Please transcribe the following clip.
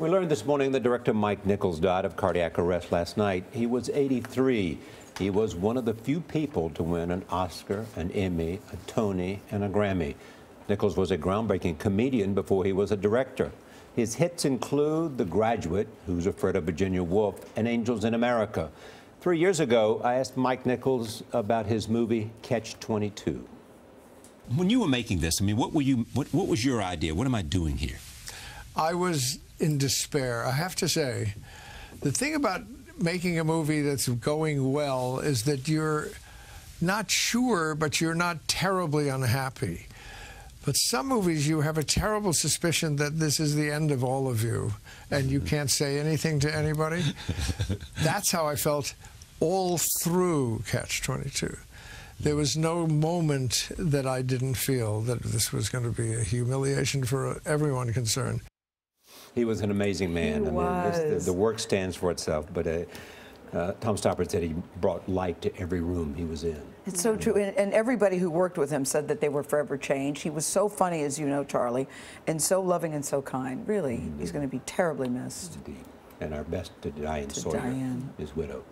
We learned this morning that director Mike Nichols died of cardiac arrest last night. He was 83. He was one of the few people to win an Oscar, an Emmy, a Tony, and a Grammy. Nichols was a groundbreaking comedian before he was a director. His hits include The Graduate, Who's Afraid of Virginia Woolf, and Angels in America. Three years ago, I asked Mike Nichols about his movie Catch 22. When you were making this, I mean, what were you? What, what was your idea? What am I doing here? I was in despair. I have to say, the thing about making a movie that's going well is that you're not sure, but you're not terribly unhappy. But some movies, you have a terrible suspicion that this is the end of all of you, and you mm-hmm. can't say anything to anybody. That's how I felt all through Catch 22. There was no moment that I didn't feel that this was going to be a humiliation for everyone concerned. He was an amazing man. He I was. Mean, the, the, work stands for itself, but uh, uh, Tom Stoppard said he brought light to every room he was in. It's so true. And, and, everybody who worked with him said that they were forever changed. He was so funny, as you know, Charlie, and so loving and so kind. Really, he's going to be terribly missed. Indeed. And our best to Diane to Sawyer, Diane. his widow.